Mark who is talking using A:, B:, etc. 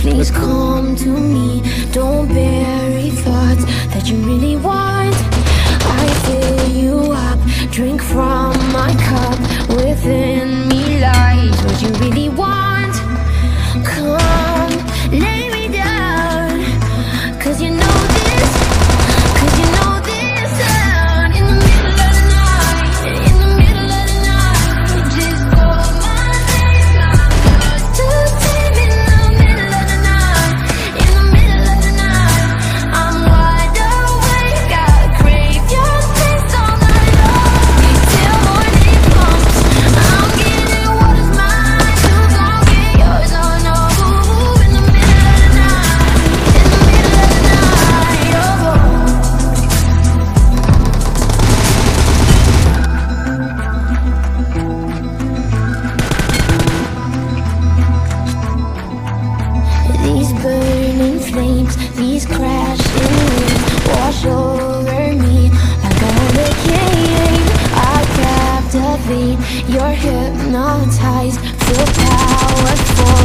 A: Please
B: come to me. Don't bury thoughts that you really want. burning flames These crashes wash over me. Like a hurricane I captivate, you're hypnotized Feel powerful,